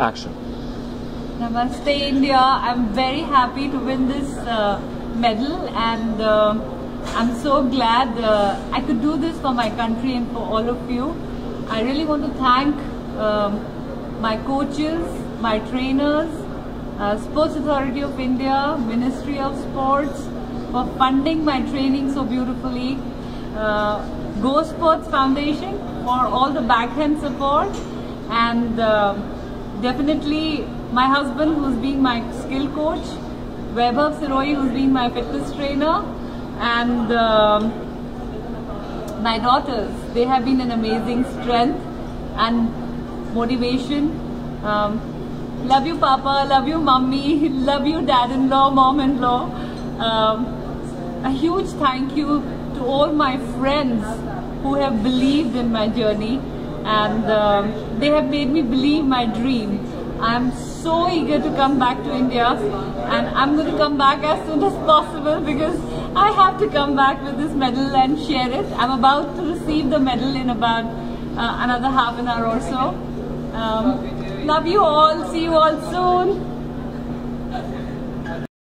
Action. Namaste India. I'm very happy to win this uh, medal and uh, I'm so glad uh, I could do this for my country and for all of you. I really want to thank um, my coaches, my trainers, uh, Sports Authority of India, Ministry of Sports for funding my training so beautifully. Uh, Go Sports Foundation for all the backhand support and uh, definitely my husband who's being my skill coach, Vaibhav Sirohi who's being my fitness trainer and um my daughters. They have been an amazing strength and motivation. Um, love you Papa, love you Mummy, love you Dad-in-law, Mom-in-law. Um, a huge thank you to all my friends who have believed in my journey and um, they have made me believe my dream. I'm so eager to come back to India and I'm going to come back as soon as possible because I have to come back with this medal and share it. I'm about to receive the medal in about uh, another half an hour or so. Um, love you all. See you all soon.